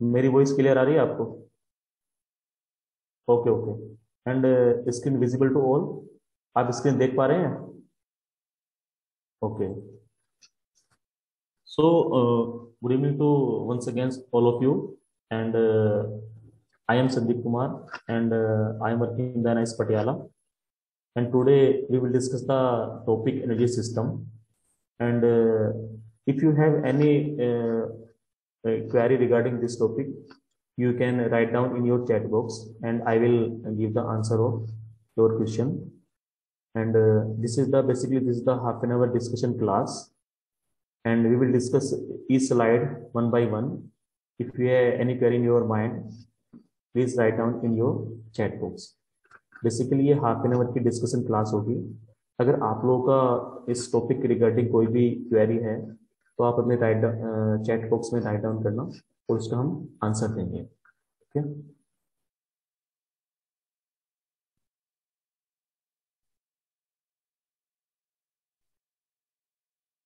मेरी voice clear आ रही है आपको? Okay okay and screen visible to all आप स्क्रीन देख पा रहे हैं? Okay so good evening to once again all of you and I am Sandeep Kumar and I am working in the nice Patiala and today discuss the topic energy system. And uh, if you have any uh, query regarding this topic you can write down in your chat box and i will give the answer of your question and uh, this is the basically this is the half an hour discussion class and we will discuss each slide one by one if you have any query in your mind please write down in your chat box basically ये half an hour की discussion class होगी अगर आप लोगों इस topic के regarding कोई भी क्वेरी है तो आप अपने राइट चैट बॉक्स में राइट डाउन करना और उसका हम आंसर देंगे, ठीक है?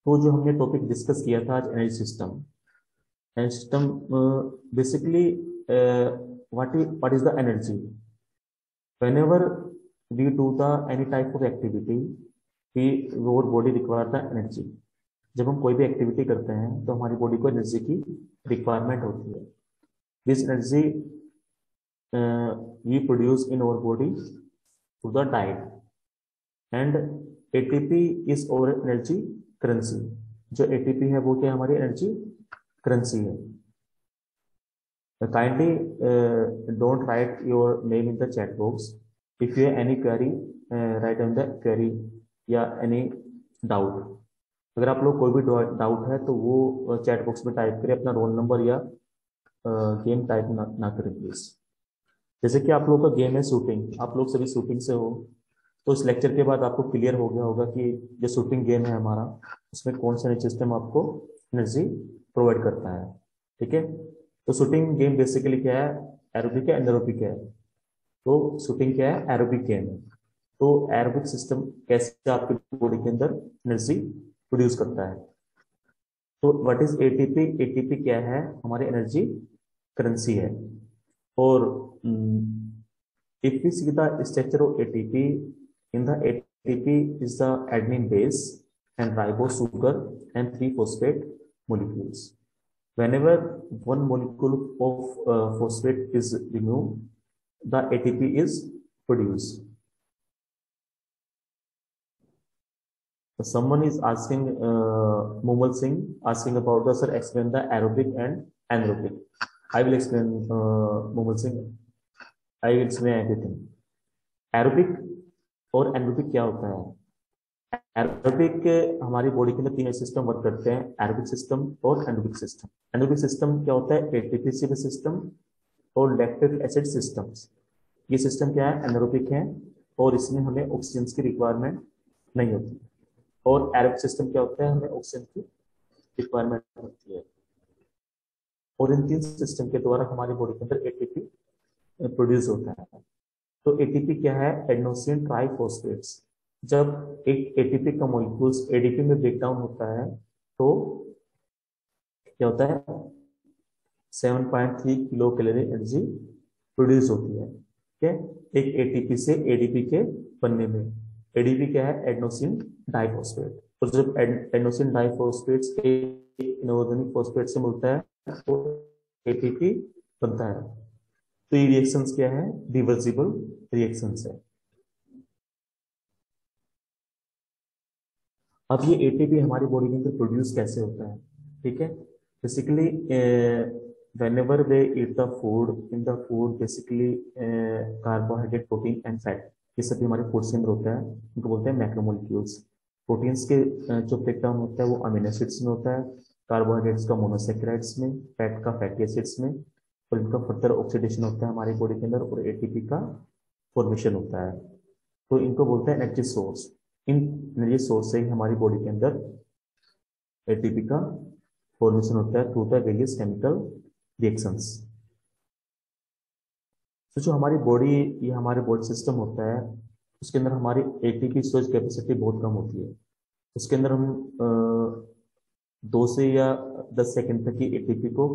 तो जो हमने टॉपिक डिस्कस किया था आज energy system energy system basically what is what is the energy whenever we do the any type of activity, we, our body require the energy. जब हम कोई भी एक्टिविटी करते हैं तो हमारी बॉडी को एनर्जी की रिक्वायरमेंट होती है। This energy we produce in our body through the diet and ATP is our energy currency जो एटीपी है वो क्या हमारी एनर्जी करेंसी है? Write your name in the chat box. If you have any query uh, write on the query या any doubt. अगर आप लोग कोई भी डाउट है तो वो चैट बॉक्स में टाइप करें अपना रोल नंबर या गेम टाइप ना, ना करें प्लीज़ जैसे कि आप लोग का गेम है शूटिंग आप लोग सभी शूटिंग से हो तो इस लेक्चर के बाद आपको क्लियर हो गया होगा कि जो शूटिंग गेम है हमारा उसमें कौन सा सिस्टम आपको एनर्जी प्रोवाइड करता है. ठीक है? तो शूटिंग गेम बेसिकली क्या है? एरोबिक है एनरोबिक है. तो शूटिंग क्या है? एरोबिक गेम है. तो एरोबिक सिस्टम कैसे आपके बॉडी के अंदर एनर्जी प्रोड्यूस करता है। तो व्हाट इज़ एटीपी एटीपी क्या है? हमारी एनर्जी करेंसी है। और if we see the structure of ATP in the ATP is the adenine base and ribose sugar and three phosphate molecules. Whenever one molecule of uh, phosphate is removed, the ATP is produced. So someone is asking, uh, Mumal Singh, asking about the, sir, explain the aerobic and anaerobic. I will explain, uh, Mumal Singh. I will explain everything. Aerobic और anaerobic क्या होता है aerobic हमारी body के अंदर तीन system work करते हैं एरोबिक सिस्टम और एनरोबिक सिस्टम एनरोबिक सिस्टम क्या होता है एटीपी सिस्टम और लैक्टिक एसिड सिस्टम्स ये सिस्टम क्या है एनरोबिक है और इसमें हमें ऑक्सीजन की रिक्वायरमेंट नहीं होती और एरोबिक सिस्टम क्या होता है? हमें ऑक्सीजन की रिक्वायरमेंट होती है। और इन तीन सिस्टम के द्वारा हमारी बॉडी के अंदर एटीपी प्रोड्यूस होता है। तो एटीपी क्या है? एडनोसिन ट्राइफॉस्फेट्स जब एक एटीपी का मॉलिक्यूल्स एडीपी में ब्रेकडाउन होता है तो क्या होता है? 7.3 किलो कैलोरी एनर्जी प्रोड्यूस होती है। ठीक है? एक एटीपी से एडीपी के बनने में। एडीपी क्या है? एडनोसिन डाइफॉस्फेट और जब एडनोसिन डाइफॉस्फेट्स इनऑर्गेनिक फॉस्फेट से मिलता है तो एटीपी बनता है। तो ये रिएक्शंस क्या है? रिवर्सिबल रिएक्शंस है। अब ये एटीपी हमारी बॉडी अंदर प्रोड्यूस कैसे होता है? ठीक है? Basically whenever we eat the food in the food basically carbohydrate protein and fat ये सभी हमारे फ़ूड से अंदर होता है। उनको बोलते हैं मैक्रोमोलिक्यूल्स प्रोटीन्स के जो ब्रेकडाउन होता है वो अमीनो एसिड्स में होता है। कार्बोहाइड्रेट्स का मोनोसेक्राइड्स में फैट का फैटी एसिड्स में और इनका फर्दर ऑक्सीडेशन होता है हमारी बॉडी के अंदर और एटीपी का फॉर्मेशन होता है। तो इनको बोलते हैं energy source in energy source से ही हमारी बॉडी के अंदर एटीपी का फॉर्मेशन होता है through the various chemical reactions तो जो हमारी बॉडी या हमारे बॉडी सिस्टम होता है, उसके अंदर हमारी एटीपी स्टोरेज कैपेसिटी बहुत कम होती है। उसके अंदर हम दो से या दस सेकंड तक की एटीपी को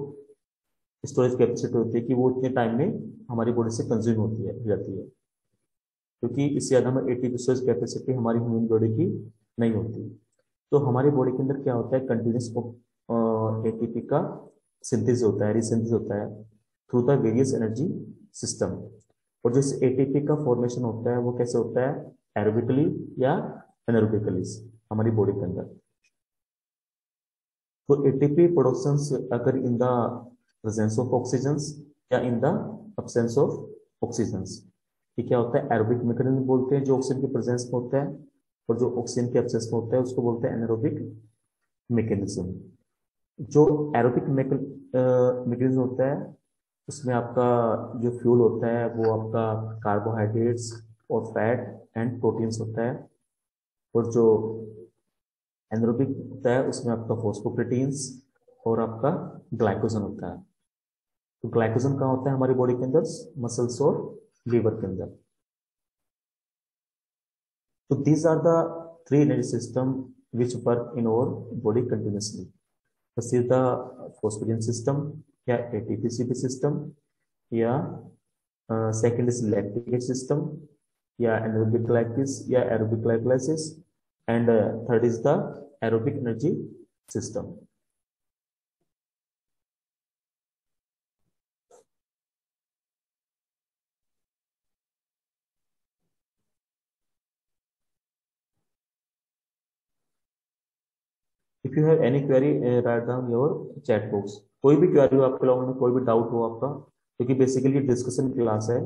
स्टोरेज कैपेसिटी होती है कि वो इतने टाइम में हमारी बॉडी से कंज्यूम होती है जाती है। क्योंकि इससे ज़्यादा हमें एटीपी स्टोरेज कैपेसिटी हमारी ह्यूमन बॉडी की नहीं होती। तो हमारी बॉडी के अंदर क्या होता है कंटिन्यूस ए एटीपी का सिंथेसिस होता है रिसिंथेसिस होता है। Through the various energy system और जिस एटीपी का फॉर्मेशन होता है, वो कैसे होता है? एरोबिकली या एनरोबिकली हमारी बॉडी के अंदर। तो एटीपी प्रोडक्शन अगर in the presence of oxygen या in the absence of oxygen ये क्या होता है? एरोबिक मैकेनिज्म बोलते हैं, जो ऑक्सीजन के प्रेजेंस में होता है और जो ऑक्सीजन के एब्सेंस में होता है, उसको बोलते हैं एनरोबिक मैकेनिज्म जो एरोबिक मैकेनिज्म होता है उसमें आपका जो फ्यूल होता है, वो आपका कार्बोहाइड्रेट्स और फैट एंड प्रोटीन्स होता है। और जो एनरोबिक होता है, उसमें आपका फोस्फोप्रोटीन्स और आपका ग्लाइकोजन होता है। तो ग्लाइकोजन कहाँ होता है हमारी बॉडी के अंदर? मसल्स और लीवर के अंदर। तो these are the three energy system which work in our body continuously First is या एटीपीसीपी सिस्टम या सेकेंड इज़ लैक्टिक सिस्टम या एनरोबिकलाइटिस या aerobic glycolysis and third is the aerobic energy system if you have any query write down your chat box कोई भी query हो आपके लोगों में कोई भी डाउट हो आपका क्योंकि तो बेसिकली डिस्कशन क्लास है।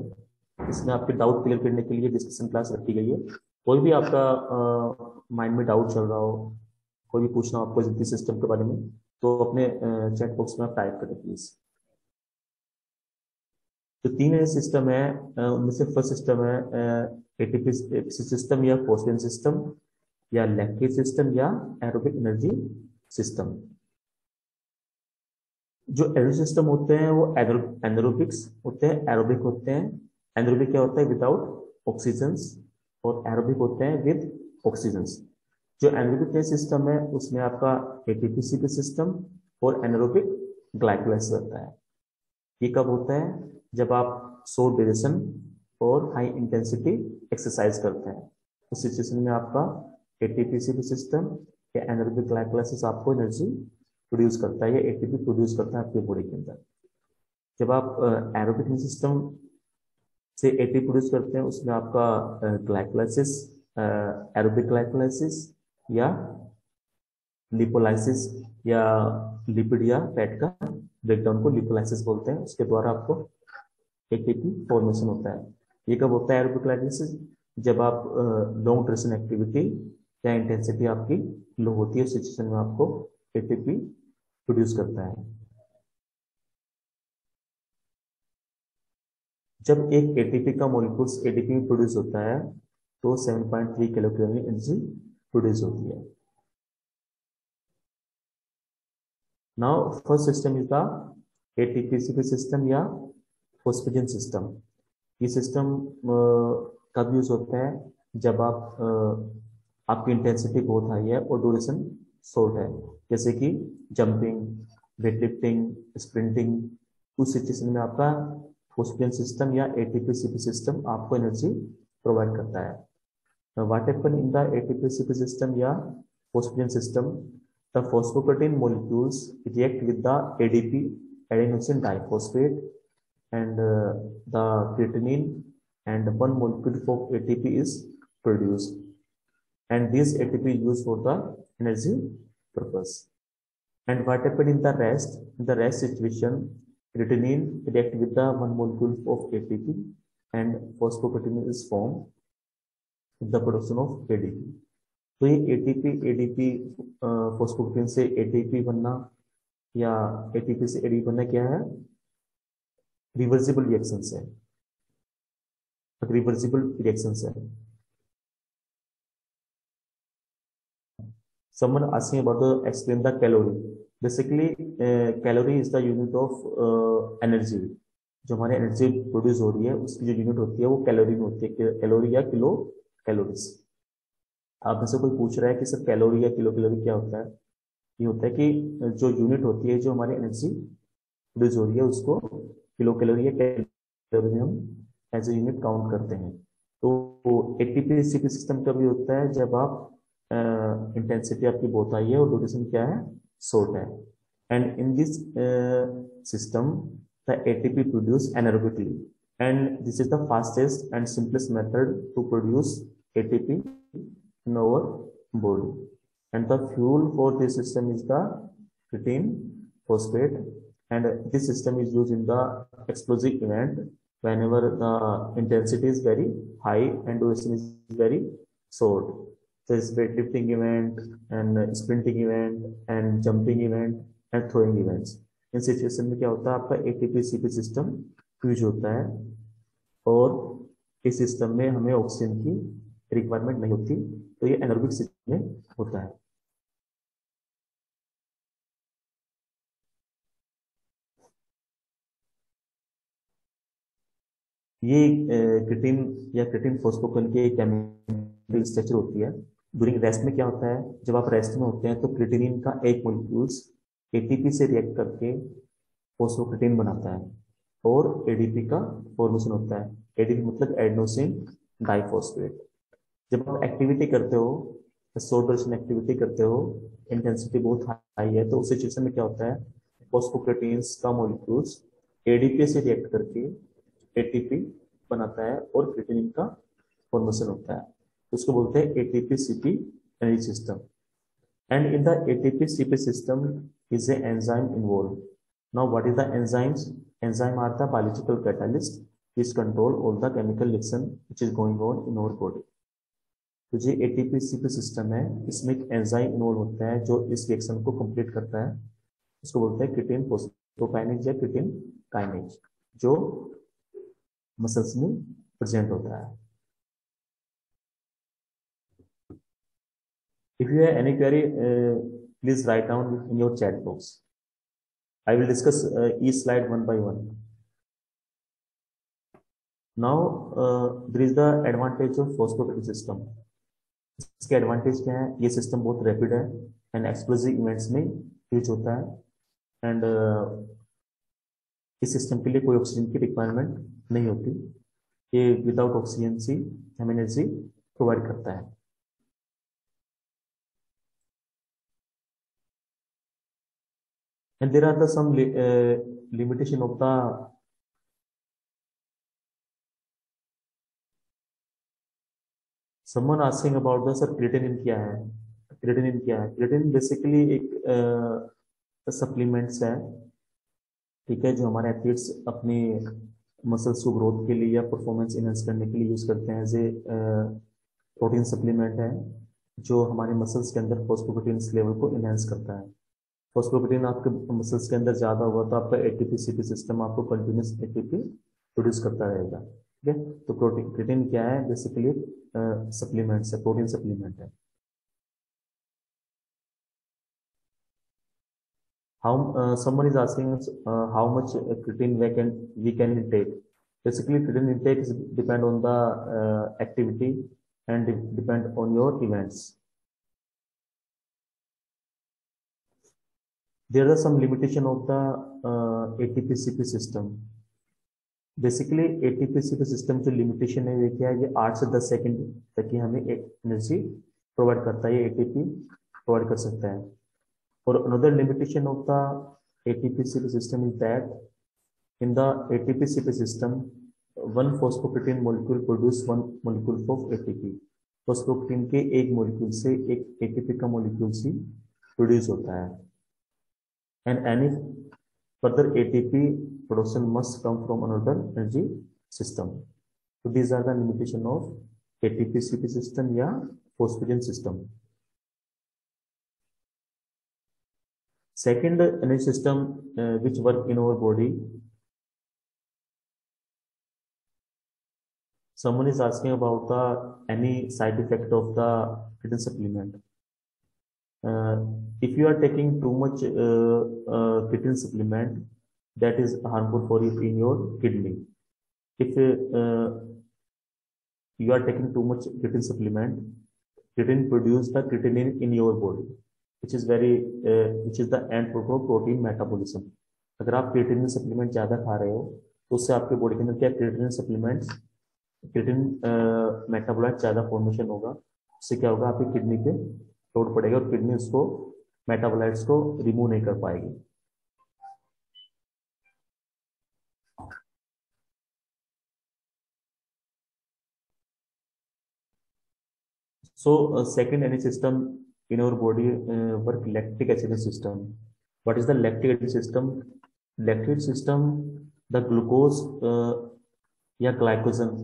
इसमें आपके डाउट क्लियर करने के लिए डिस्कशन क्लास रखी गई है। कोई भी आपका माइंड uh, में डाउट चल रहा हो कोई भी पूछना हो आपको जितनी सिस्टम के बारे में तो अपने चैट uh, बॉक्स में आप टाइप करें प्लीज़ तो तीन सिस्टम है uh, उनमें से फ़र्स्ट सिस्टम है एटीपी सिस्टम या फोस्फेन सिस्टम या लैक्टिक सिस्टम या एरोबिक एनर्जी सिस्टम। जो एनर्जी सिस्टम होते हैं वो एनरोबिक्स होते हैं, एरोबिक होते हैं। एनरोबिक क्या होता है? विदाउट ऑक्सीजन और एरोबिक होते हैं विद ऑक्सीजन जो एनरोबिक सिस्टम है, उसमें आपका एटीपीसी सिस्टम और एनरोबिक ग्लाइकोलाइसिस होता है। ये कब होता है? जब आप सो ड्यूरेशन और हाई इंटेंसिटी एक्सरसाइज करते हैं। उस सिचुएशन में आपका एटीपीसी सिस्टम या एनर्जी ग्लाइकोलाइसिस आपको एनर्जी प्रोड्यूस करता है या एटीपी प्रोड्यूस करता है आपके बॉडी के अंदर। जब आप एरोबिक सिस्टम से एटीपी प्रोड्यूस करते हैं, उसमें आपका ग्लाइकोलाइसिस एरोबिक ग्लाइकोलाइसिस या लिपोलाइसिस या लिपिड या फैट का ब्रेकडाउन को लिपोलाइसिस बोलते हैं। उसके द्वारा आपको एटीपी फॉर्मेशन होता है। ये कब होता है एरोबिक ग्लाइकोलाइसिस जब आप लॉन्ग ड्यूरेशन एक्टिविटी क्या इंटेंसिटी आपकी लो होती है सिचुएशन में आपको एटीपी प्रोड्यूस करता है। जब एक एटीपी का मोलिकुल्स एटीपी में प्रोड्यूस होता है तो 7.3 किलोकैलोरी एनर्जी प्रोड्यूस होती है। Now first system is the ATP CP system या फॉस्फेजन सिस्टम ये सिस्टम कब यूज़ होता है? जब आप आपकी इंटेंसिटी बहुत हाई है और ड्यूरेशन शॉर्ट है। जैसे कि जंपिंग वेट लिफ्टिंग स्प्रिंटिंग उस सिचुएशन में आपका फोस्पियन सिस्टम या एटीपीसीपी सिस्टम आपको एनर्जी प्रोवाइड करता है। What happen in the ATP CP system या phosphagen system the phosphoprotein molecules react with the ADP adenosine diphosphate and the creatinine and one molecule of ATP is produced and this ATP used for the energy purpose. And what happened in the rest? In the rest situation, creatinine react with the one molecule of ATP and phosphoprotein is formed with the production of ADP. तो ये ATP, ADP phosphoprotein से ATP बनना या ATP से ADP बनना क्या है reversible reaction है रिवर्सिबल रिएक्शन है someone asking about the explain the calorie. Basically uh, calorie is the unit of uh, energy. जो हमारे एनर्जी प्रोड्यूस हो रही है उसकी जो यूनिट होती है वो कैलोरी में होती है कैलोरी या किलो कैलोरीज आप में से कोई पूछ रहा है कि सर कैलोरी या किलो कैलोरी क्या होता है? ये होता है कि जो यूनिट होती है जो हमारी एनर्जी प्रोड्यूस हो रही है उसको किलो कैलोरी या कैलोरी में हम एज ए यूनिट काउंट करते हैं. तो एटीपी सिस्टम कभी होता है जब आप इंटेंसिटी आपकी बहुत आई है और ड्यूरेशन क्या है? शॉर्ट है. And in this system the ATP produce energetically and this is the fastest and simplest method to produce ATP in our body and the fuel for this system is the protein phosphate and this system is use in the explosive event whenever the intensity is very high and duration is very short It's weightlifting event and sprinting event and jumping event and throwing events. In situation में क्या होता है? आपका ATP CP system fuse होता है और इस सिस्टम में हमें ऑक्सीजन की रिक्वायरमेंट नहीं होती तो ये एनर्बिक सिस्टम में होता है। ये क्रिटिन या क्रिटिन फोस्फोकन के केमिकल स्ट्रक्चर होती है। ड्यूरिंग रेस्ट में क्या होता है? जब आप रेस्ट में होते हैं तो क्रिटिनिन का एक मोलिक्यूल्स एटीपी से रिएक्ट करके फोस्फोक्रिटिन बनाता है और एडीपी का फॉर्मेशन होता है। एडीपी मतलब एडनोसिन डाइफॉस्फेट जब आप एक्टिविटी करते हो सोल्डरेशन एक्टिविटी करते हो इंटेंसिटी बहुत हाई है तो उस सिचुएशन में क्या होता है? फॉस्फोप्रोटीन्स का मॉलिक्यूल्स एडीपी से रिएक्ट करके एटीपी बनाता है और क्रिटिनिन का फॉर्मेशन होता है। उसको बोलते हैं ATP CP energy system and in the ATP CP system is a enzyme involve now what is the enzymes enzyme are the biological catalyst which control all the chemical reaction which is going on in our body. तो जो ATP CP system है, इसमें एक enzyme involve होता है जो इस reaction को कंप्लीट करता है। उसको बोलते हैं क्रिटिन फोस्फोकाइनेज या क्रिटिन काइनेज जो मसल्स में प्रेजेंट होता है। If you have any query uh, please write down in your chat box I will discuss uh, each slide one by one. Now, uh, there is the advantage of phosphocritic system. इसके advantage क्या है ये system बहुत rapid है and explosive events में use होता है and uh, इस सिस्टम के लिए कोई ऑक्सीजन की रिक्वायरमेंट नहीं होती ये विदाउट ऑक्सीजन सी हमें एनर्जी प्रोवाइड करता है and there are the some li uh, limitation of the someone asking about the sir creatinine क्या है creatinine क्या है creatinine basically एक सप्लीमेंट्स uh, है ठीक है जो हमारे एथलीट्स अपनी मसल्स को ग्रोथ के लिए या परफॉर्मेंस इनहेंस करने के लिए यूज़ करते हैं एज ए प्रोटीन सप्लीमेंट है जो हमारे मसल्स के अंदर फॉस्फोप्रोटीन्स लेवल को इनहेंस करता है। फॉस्फोप्रोटीन आपके मसल्स के अंदर ज़्यादा हुआ तो आपका एटीपी सीपी सिस्टम आपको कंटिन्यूस एटीपी प्रोड्यूस करता रहेगा ठीक है तो प्रोटीन प्रोटीन क्या है बेसिकली सप्लीमेंट्स है प्रोटीन सप्लीमेंट है how uh, someone is asking us uh, how much creatine we can we can intake basically creatine intake is depend on the uh, activity and depend on your events there are some limitation of the uh, ATP-CP system. Basically ATP system जो limitation है ये क्या है ये आठ से दस second तक ही हमें एनर्जी प्रोवाइड करता है एटीपी प्रोवाइड कर सकता है और another limitation of the ATP system is that in the ATP-CP system, one phosphoprotein molecule produce one molecule of ATP. Phosphoprotein के एक मोलिक्यूल से एक एटीपी का मोलिक्यूल ही प्रोड्यूस होता है and any further ATP production must come from another energy system. So these are the limitation of ATP-CP system या phosphagen system. Second energy system uh, which work in our body. Someone is asking about the any side effect of the creatine supplement. Uh, if you are taking too much uh, uh, creatine supplement, that is harmful for you in your kidney. If uh, you are taking too much creatine supplement, creatine produce the creatinine in your body, which is very, uh, which is the end product of protein metabolism. अगर आप creatine supplement ज़्यादा खा रहे हो तो उससे आपके body के अंदर क्या क्रिएटिन सप्लीमेंट्स क्रिएटिन मेटाबोलाइट ज़्यादा फॉर्मेशन होगा उससे क्या होगा आपकी किडनी पे लोड पड़ेगा और किडनी उसको मेटाबोलाइट्स को रिमूव नहीं कर पाएगी। So second any system in our body work lactic acidic system what is the lactic acid system lactic system the glucose या glycogen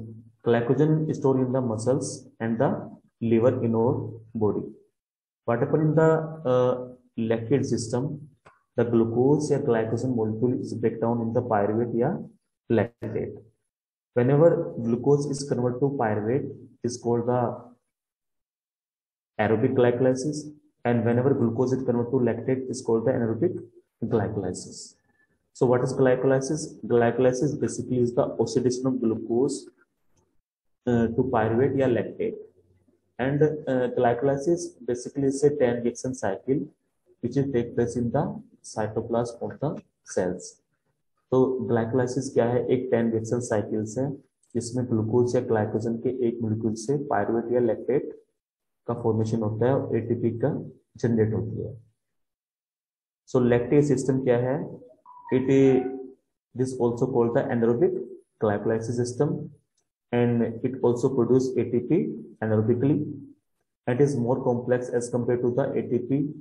glycogen store in the muscles and the liver in our body what happen in the lactate system? The glucose या glycogen molecule is break down in the pyruvate या lactate. Whenever glucose is converted to pyruvate, is called the aerobic glycolysis and whenever glucose is converted to lactate is called the anaerobic glycolysis. So what is glycolysis? Glycolysis basically is the oxidation of glucose uh, to pyruvate or lactate. And uh, glycolysis basically is a 10 reaction cycle which will take place in the cytoplasm of the cells. तो glycolysis क्या है? एक 10 reaction cycles है, जिसमें glucose या glycogen के एक molecule से पायरुवेट या लैक्टेट का फॉर्मेशन होता है और एटीपी का जनरेट होती है। सो लैक्टिक सिस्टम क्या है? It this also called the anaerobic glycolysis system and it also produce ATP anaerobically. And is more complex as compared to the ATP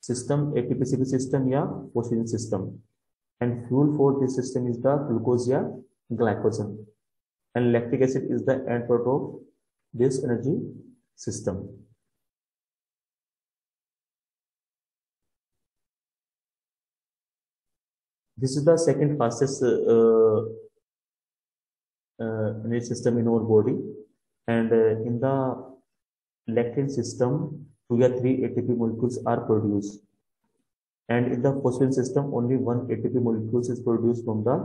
system, ATP system या phosphine system. And fuel for this system is the glucose या glycogen. And lactic acid is the end product of this energy system. This is the second fastest uh, uh, energy system in our body. And uh, in the lactate system, two or three ATP molecules are produced. And in the phosphine system, only one ATP molecules is produced from the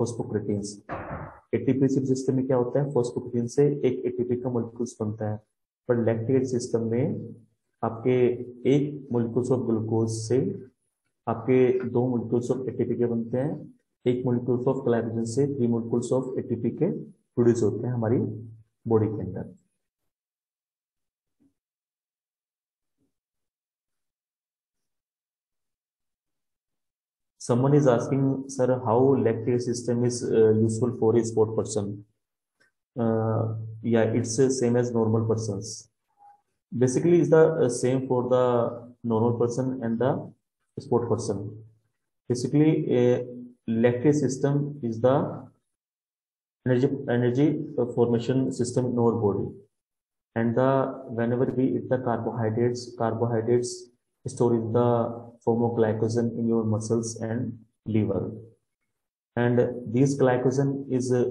phosphoproteins. ATP system में क्या होता है फॉस्फोप्रोटीन से एक ATP का molecules बनता है पर लैक्टेट सिस्टम में आपके एक मोलिक्यूल्स ऑफ़ ग्लूकोज से आपके दो मोलिक्यूल्स ऑफ़ एटीपी के बनते हैं एक मोलिक्यूल्स ऑफ़ ग्लाइकोजन से थ्री मोलिक्यूल्स ऑफ़ एटीपी के प्रोड्यूस होते हैं हमारी बॉडी के अंदर someone is asking sir how lactate system is uh, useful for a sport person? Uh, yeah it's uh, same as normal persons. Basically it's the uh, same for the normal person and the sport person. Basically a lactate system is the energy energy formation system in our body. And the whenever we eat the carbohydrates carbohydrates stored in the form of glycogen in your muscles and liver and this glycogen is uh,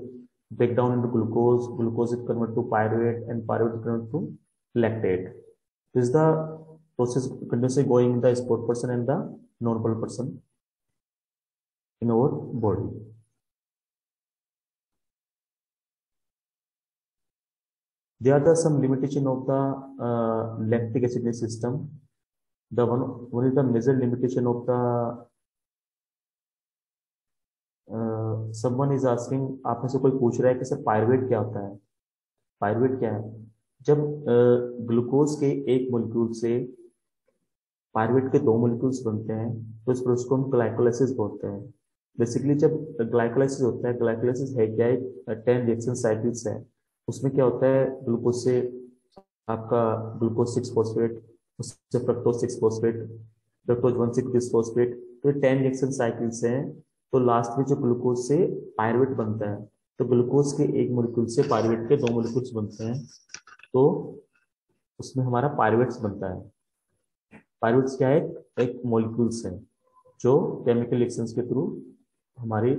break down into glucose glucose is converted to pyruvate and pyruvate is converted to lactate this is the process continuously going in the sport person and the normal person in our body. There are some limitation of the uh, lactic acid system. The one, one is the major limitation of the uh, someone is asking आप में से कोई पूछ रहा है कि sir pyruvate क्या होता है? पायरुवेट क्या है? जब ग्लूकोज uh, के एक मोलिक्यूल से पायरुवेट के दो मोलिक्यूल्स बनते हैं तो इस प्रोसेस को हम ग्लाइकोलाइसिस बोलते हैं। बेसिकली जब ग्लाइकोलाइसिस होता है ग्लाइकोलाइसिस है क्या? एक टेन रिएक्शन साइकिल्स है। उसमें क्या होता है? ग्लूकोज से आपका ग्लूकोज सिक्स फॉस्फेट उससे fructose six phosphate fructose one six phosphate तो टेन रिएक्शन साइकिल्स हैं तो लास्ट में जो ग्लूकोज से पायरवेट बनता है तो ग्लूकोज के एक मोलिक्यूल से पायरवेट के दो मोलिक्यूल्स बनते हैं तो उसमें हमारा पायरवेट्स बनता है। पायरुवेट्स क्या है? एक मोलिक्यूल्स है, जो केमिकल रिएक्शंस के थ्रू हमारे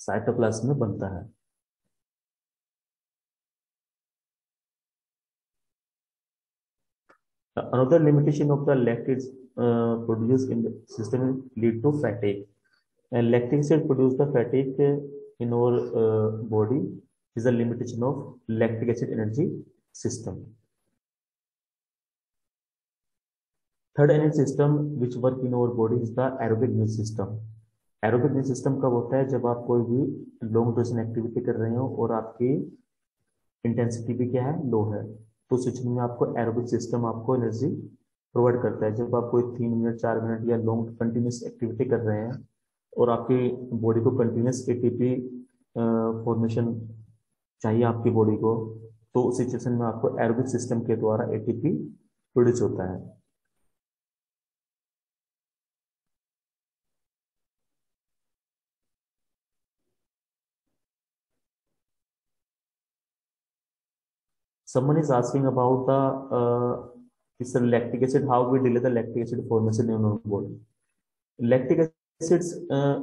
साइटोप्लाज्म में बनता है। Another limitation of the lactate uh, produced in the system lead to fatigue and lactic acid produce the fatigue in our uh, body is a limitation of lactic acid energy system third energy system which work in our body is the aerobic nervous system aerobic system कब होता है जब आप कोई भी long duration activity कर रहे हो और आपकी इंटेंसिटी भी क्या है लो है तो सिचुएशन में आपको एरोबिक सिस्टम आपको एनर्जी प्रोवाइड करता है। जब आप कोई तीन मिनट चार मिनट या लॉन्ग कंटिन्यूस एक्टिविटी कर रहे हैं और आपकी बॉडी को कंटिन्यूस एटीपी फॉर्मेशन चाहिए आपकी बॉडी को तो उस सिचुएशन में आपको एरोबिक सिस्टम के द्वारा एटीपी प्रोड्यूस होता है। Someone is asking about the uh, this lactic acid how we delay the lactic acid formation in our body lactic acids uh,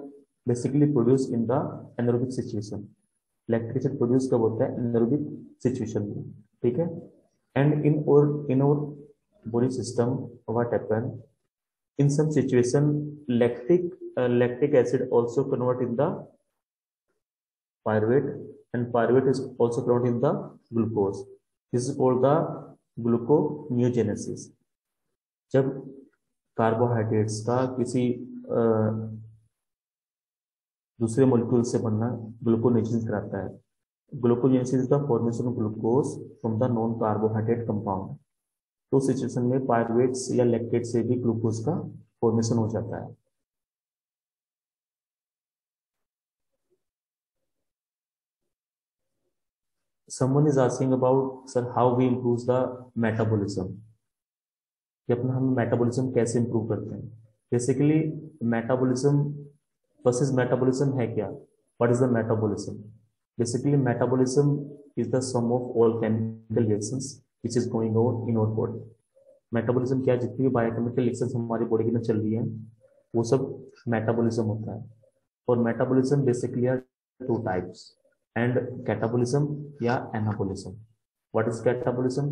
basically produced in the anaerobic situation lactic acid produced कब होता है anaerobic situation में ठीक है and in our in our body system what happen in some situation lactic uh, lactic acid also convert in the pyruvate and pyruvate is also convert in the glucose is called the gluconeogenesis. जब carbohydrates का किसी दूसरे molecule से बनना gluconeogenesis कराता है is the formation of glucose from the non carbohydrate compound. तो situation में पायरुवेट्स या लैक्टेट से भी ग्लूकोज का फॉर्मेशन हो जाता है। Someone is asking about, sir, how we improve the metabolism. कि अपना हम मेटाबॉलिज्म कैसे इंप्रूव करते हैं? बेसिकली मेटाबॉलिज्म वर्सेस मेटाबॉलिज्म है क्या? What is the metabolism basically metabolism is the sum of all chemical reactions which is going on in our body metabolism क्या जितनी भी बायोकेमिकल रिएक्शंस हमारी बॉडी में चल रही है, वो सब मेटाबॉलिज्म होता है। और metabolism basically are two types and catabolism या anabolism what is catabolism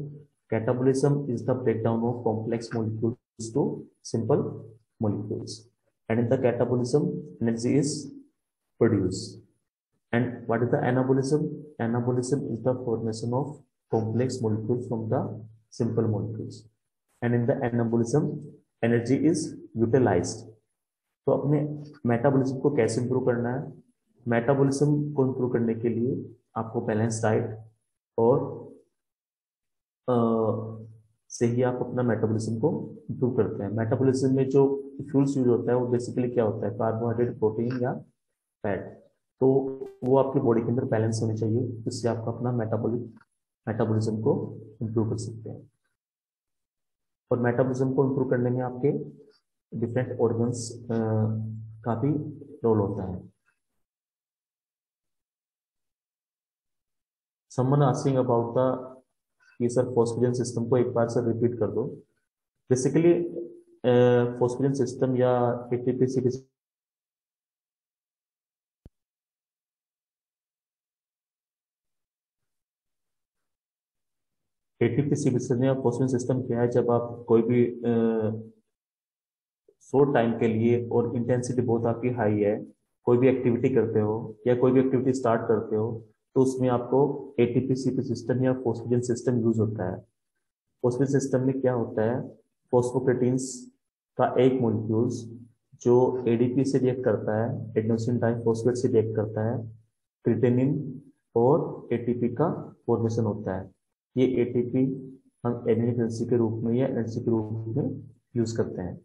catabolism is the break down of complex molecule to simple molecules and in the catabolism energy is produce and what is the anabolism anabolism is the formation of complex molecule from the simple molecules and in the anabolism energy is utilize तो अपने metabolism को कैसे improve करना है? Metabolism को improve करने के लिए आपको बैलेंस डाइट और आ, से ही आप अपना मेटाबॉलिज्म को इम्प्रूव करते हैं। मेटाबॉलिज्म में जो फ्यूल्स यूज़ होता है वो बेसिकली क्या होता है? कार्बोहाइड्रेट प्रोटीन या फैट तो वो आपकी बॉडी के अंदर बैलेंस होनी चाहिए जिससे आप अपना मेटाबॉलिक मेटाबॉलिज्म को इम्प्रूव कर सकते हैं। और मेटाबॉलिज्म को इम्प्रूव करने में आपके डिफरेंट ऑर्गन्स का भी रोल होता है। समन आस्किंग अबाउट द ये सर फॉस्फोजन सिस्टम को एक बार सर रिपीट कर दो। बेसिकली फॉस्फोजन सिस्टम या एटीपीसी एटीपीसी या फॉस्फोजन सिस्टम क्या है? जब आप कोई भी शॉर्ट टाइम के लिए और इंटेंसिटी बहुत आपकी हाई है, कोई भी एक्टिविटी करते हो या कोई भी एक्टिविटी स्टार्ट करते हो तो उसमें आपको एटीपी सीपी सिस्टम या फोस्फोजन सिस्टम यूज़ होता है। फोस्फोजन सिस्टम में क्या होता है? फोस्फोक्रेटिन्स का एक मोलिक्यूल्स जो एडीपी से रिएक्ट करता है एडनोसिन डाइफॉस्फेट से रिएक्ट करता है क्रिटेनिन और एटीपी का फॉर्मेशन होता है। ये एटीपी हम एनर्जी के रूप में या एनर्जी के रूप में यूज़ करते हैं।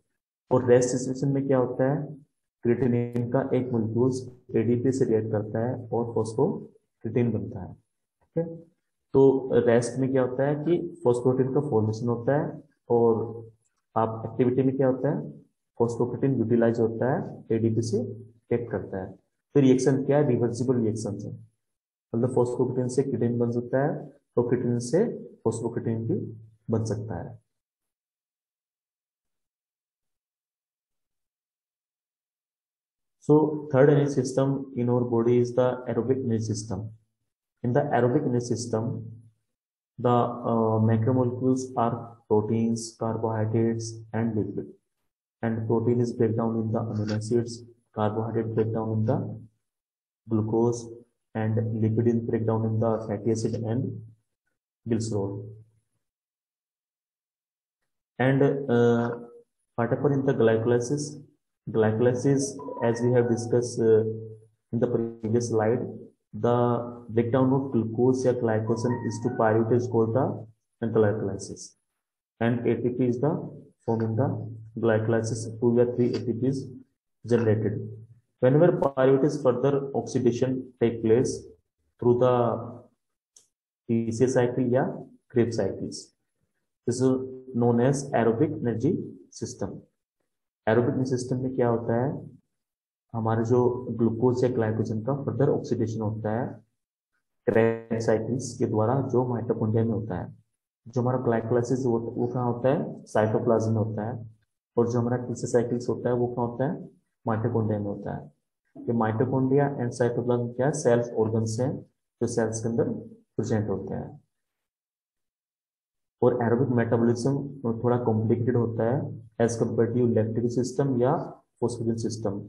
और रेस्ट सिचुएशन में क्या होता है? क्रिटेनिन का एक मोलिक्यूल्स एडीपी से रिएक्ट करता है और फॉस्फो प्रोटीन बनता है, ठीक है? तो रेस्ट में क्या होता है कि फॉस्फोप्रोटीन का फॉर्मेशन होता है और आप एक्टिविटी में क्या होता है? फॉस्फोप्रोटीन यूटिलाइज होता है एडीपी से टेक करता है। तो रिएक्शन क्या है? रिवर्सिबल रिएक्शन है। मतलब फॉस्फोप्रोटीन से क्रिटेन बन सकता है तो क्रिटेन से फॉस्फोक्रिटिन भी बन सकता है। So third energy system in our body is the aerobic energy system. In the aerobic energy system, the uh, macromolecules are proteins, carbohydrates, and lipid. And protein is breakdown in the amino acids, carbohydrate breakdown in the glucose, and lipid is breakdown in the fatty acid and glycerol. And uh, what in the glycolysis? Glycolysis as we have discussed uh, in the previous slide the breakdown of glucose or glycogen is to pyruvate is called the glycolysis. And ATP is the form in the glycolysis two or three ATPs generated. Whenever pyruvate is further oxidation take place through the PCA cycle या Krebs cycles. This is known as aerobic energy system aerobic system में क्या होता है? हमारे जो glucose या glycogen का further oxidation होता है क्रेब साइकिल्स के द्वारा जो माइटोकॉन्ड्रिया में होता है। जो हमारा ग्लाइकोलाइसिस वो, कहाँ होता है? साइटोप्लाज्म में होता है। और जो हमारा टीसी साइकिल्स होता है वो कहाँ होता है? माइटोकॉन्ड्रिया में होता है। ये माइटोकॉन्ड्रिया एंड साइटोप्लाज्म क्या? सेल्स ऑर्गन्स हैं जो सेल्स के अंदर प्रेजेंट होते हैं। और एरोबिक मेटाबॉलिज्म थोड़ा कॉम्प्लिकेटेड होता है as compare to electric system या फॉस्फोरिन सिस्टम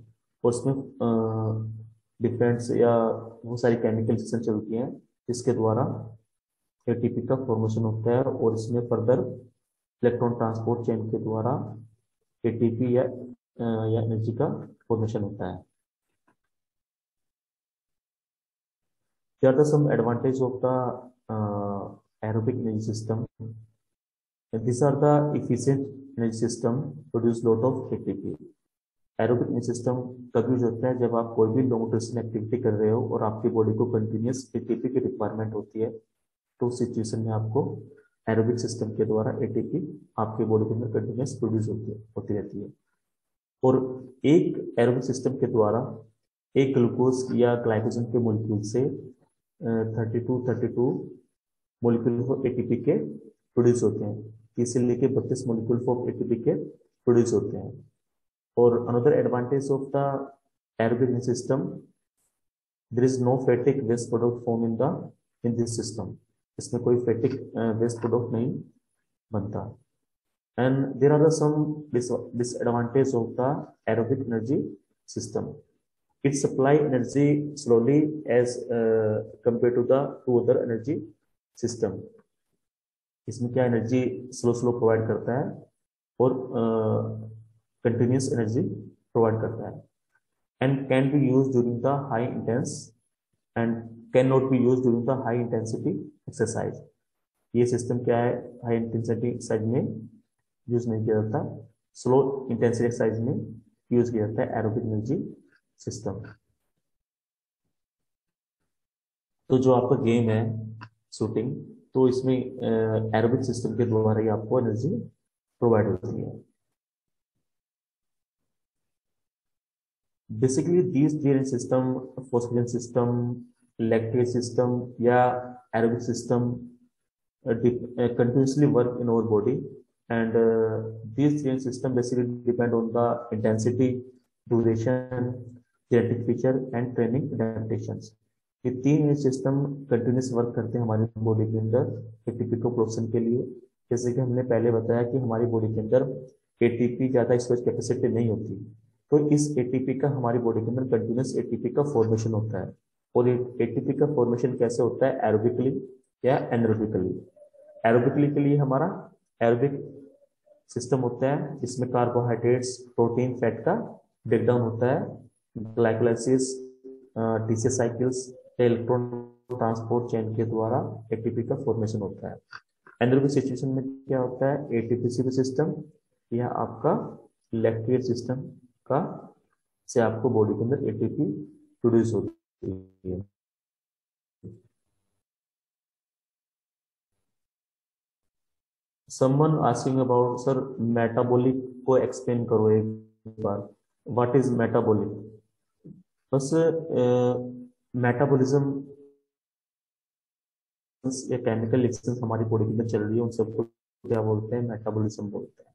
उसमें डिफरेंट्स या बहुत सारी केमिकल सिस्टम चलती हैं जिसके द्वारा एटीपी का फॉर्मेशन होता है और इसमें फर्दर इलेक्ट्रॉन ट्रांसपोर्ट चेन के द्वारा एटीपी या या एनर्जी का फॉर्मेशन होता है। advantage of the uh, aerobic energy system. And these are the efficient energy system, produce lot of ATP. Aerobic system तब यूज़ होता है जब आप कोई भी लॉन्ग ड्यूरेशन एक्टिविटी कर रहे हो और आपकी बॉडी को कंटिन्यूस एटीपी की रिक्वायरमेंट होती है तो उस सिचुएशन में आपको एरोबिक सिस्टम के द्वारा एटीपी आपकी बॉडी के अंदर कंटिन्यूस प्रोड्यूस होती है होती रहती है और एक एरोबिक सिस्टम के द्वारा एक ग्लूकोज या ग्लाइकोजन के मोलिक्यूल से thirty two thirty two molecule of ATP के प्रोड्यूस होते हैं। तीस लेके बत्तीस मोलिक्यूल ऑफ़ एटीपी के प्रोड्यूस होते हैं। और another advantage of the aerobic system there is no fatigue waste product form in the in this system इसमें कोई फैटिक वेस्ट प्रोडक्ट नहीं बनता। And there are some disadvantage of the aerobic energy system it supply energy slowly as uh, compared to the two other system इसमें क्या energy slow slow provide करता है और continuous energy provide करता है। And can be use during the high intense and can not be use during the high intensity exercise ये system क्या है? हाई इंटेंसिटी एक्सरसाइज में यूज़ नहीं किया जाता। स्लो इंटेंसिटी एक्सरसाइज में यूज़ किया जाता है एरोबिक एनर्जी सिस्टम तो जो आपका गेम है शूटिंग तो इसमें एरोबिक सिस्टम के द्वारा ही आपको एनर्जी प्रोवाइड होती है। Basically these three system phosphagen system lactase system या aerobic system work in our body and uh, these three system basically depend on the intensity duration genetic feature and training adaptations ये तीन ये system continuous work करते हैं हमारी body के अंदर ATP को प्रोडक्शन के लिए। जैसे कि हमने पहले बताया कि हमारी बॉडी के अंदर एटीपी ज़्यादा स्टोरेज कैपेसिटी नहीं होती। तो इस एटीपी का हमारी बॉडी के अंदर कंटिन्यूस एटीपी का फॉर्मेशन होता है। और एटीपी का फॉर्मेशन कैसे होता है? एरोबिकली या एनरोबिकली एरोबिकली के लिए हमारा एरोबिक सिस्टम होता है, जिसमें कार्बोहाइड्रेट्स प्रोटीन फैट का ब्रेकडाउन होता है। Glycolysis TC cycles electron transport chain के द्वारा एटीपी का फॉर्मेशन होता है। एनरोबिक सिचुएशन में क्या होता है? एटीपीसी सिस्टम या आपका लैक्टेट सिस्टम का, से आपको बॉडी के अंदर एटीपी प्रोड्यूस होती है। Someone asking about, sir, metabolic को एक्सप्लेन करो एक बार। व्हाट इज़ मेटाबॉलिक बस मेटाबॉलिज्म या केमिकल रिएक्शंस हमारी बॉडी के अंदर चल रही है, उन सबको क्या बोलते हैं? मेटाबॉलिज्म बोलते हैं।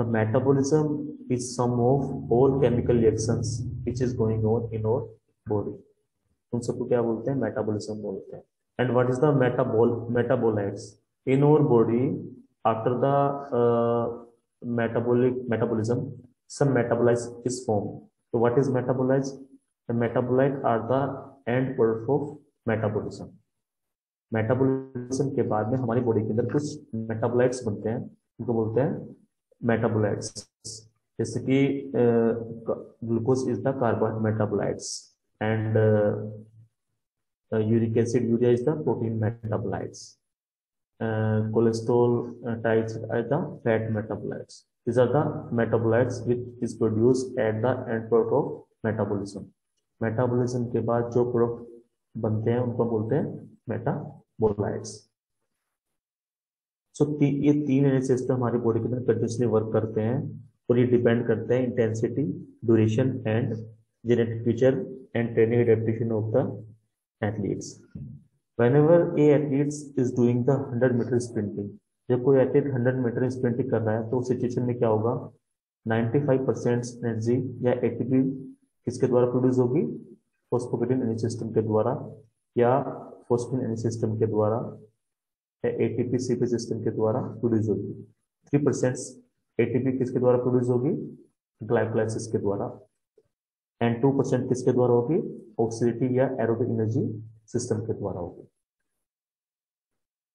The metabolism is sum of all chemical reactions which is going on in our body उन सबको क्या बोलते हैं? मेटाबॉलिज्म बोलते हैं। And what is the metabol metabolites in our body after the metabolic metabolism, some metabolites is formed. So what is? The metabolite are the end product of metabolism. Metabolism के बाद में हमारी बॉडी के अंदर कुछ metabolites बनते हैं उनको बोलते हैं मेटाबोलाइट्स जैसे कि glucose is the carbon and uric acid urea is the protein metabolites uh, cholesterol uh, types are the fat metabolites these are the metabolites which is produced at the end product of metabolism metabolism के बाद जो product बनते हैं उनको बोलते हैं metabolites सो so, ये तीन एनर्जी सिस्टम हमारी बॉडी के अंदर कंटिन्यूसली वर्क करते हैं और ये डिपेंड करते हैं intensity duration and genetic feature and training adaptation of the athletes whenever a athlete is doing the 100 metre sprinting जब कोई एथलीट 100 मीटर स्प्रिंटिंग कर रहा है तो सिचुएशन में क्या होगा? 95 परसेंट एनर्जी या एटीपी किसके द्वारा प्रोड्यूस होगी? फोस्फोकेटिन एनर्जी सिस्टम के द्वारा या फोस्फिन एनर्जी सिस्टम के द्वारा या एटीपी सीपी सिस्टम के द्वारा प्रोड्यूस होगी? थ्री परसेंट एटीपी किसके द्वारा प्रोड्यूस होगी? ग्लाइकोलाइसिस के द्वारा। एंड टू परसेंट किसके द्वारा होगी? ऑक्सीडिटी या एरोबिक एनर्जी सिस्टम के द्वारा होगी।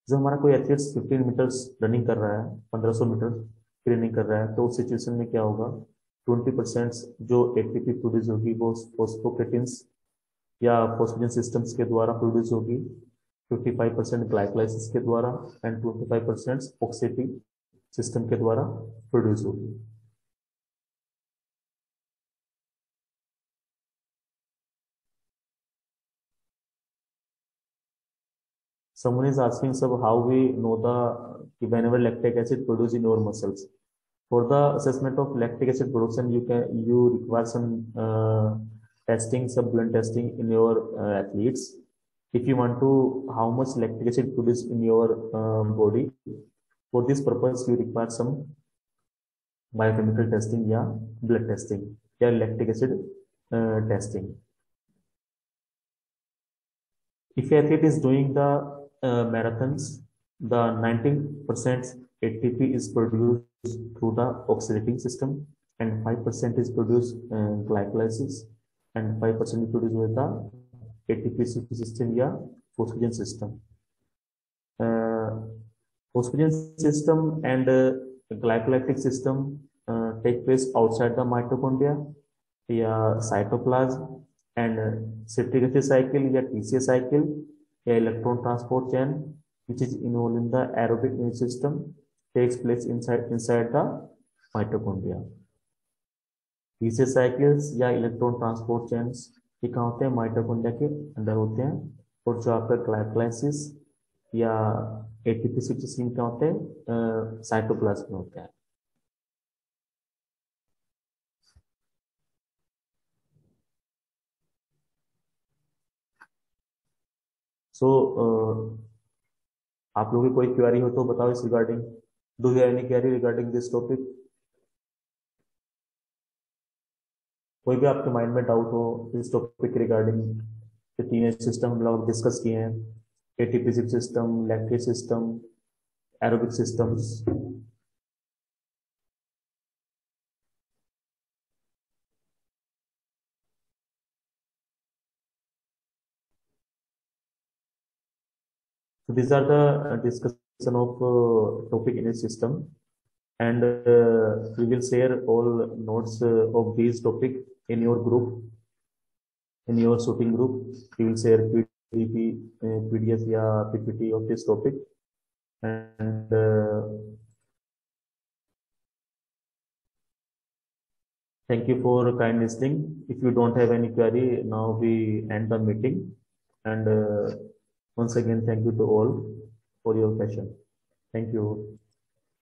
जब हमारा कोई एथलीट 15 मीटर्स रनिंग कर रहा है 1500 मीटर की रनिंग कर रहा है तो उस सिचुएशन में क्या होगा? 20 परसेंट जो एटीपी प्रोड्यूस होगी, वो फोस्फोकेटिन्स या फोस्फोजन सिस्टम्स के द्वारा प्रोड्यूस होगी 55 परसेंट ग्लाइकोलाइसिस के द्वारा एंड 25 परसेंट ऑक्सीटी सिस्टम के द्वारा प्रोड्यूस होगी। Someone is asking, sir, how we know the whenever lactic acid produced in your muscles? For the assessment of lactic acid production you can you require some uh, testing some blood testing in your uh, athletes if you want to how much lactic acid produced in your uh, body for this purpose you require some biochemical testing yeah blood testing yeah lactic acid uh, testing if athlete is doing the uh, marathons, the 19% ATP is produced through the oxidating system and 5% is produced uh, glycolysis and 5% is produced with the ATP system या phosphogen system. Uh, phosphogen system and uh, glycolytic system uh, take place outside the mitochondria या cytoplasm and uh, citric acid cycle या TCA cycle a electron transport chain which is involved in the aerobic nervous system takes place inside inside the mitochondria. पीछे cycles या electron transport chains ये कहाँ होते हैं mitochondria के अंदर होते हैं और जो आपका ग्लाइकोलाइसिस या एटीपी सिक्सटीन क्या होते हैं साइटोप्लाज्म में होते हैं। सो so, uh, आप लोगों की कोई क्वेरी हो तो बताओ इस regarding do you any query regarding this topic कोई भी आपके माइंड में डाउट हो, इस टॉपिक रिगार्डिंग तीन सिस्टम हम लोग डिस्कस किए हैं ATP system lactic system aerobic systems these are the discussion of uh, topic in a system. And uh, we will share all notes uh, of these topic in your group in your shooting group. We will share pdf pdf या ppt of this topic. And thank you for kind listening. If you don't have any query now we end the meeting. And once again, thank you to all for your passion. Thank you.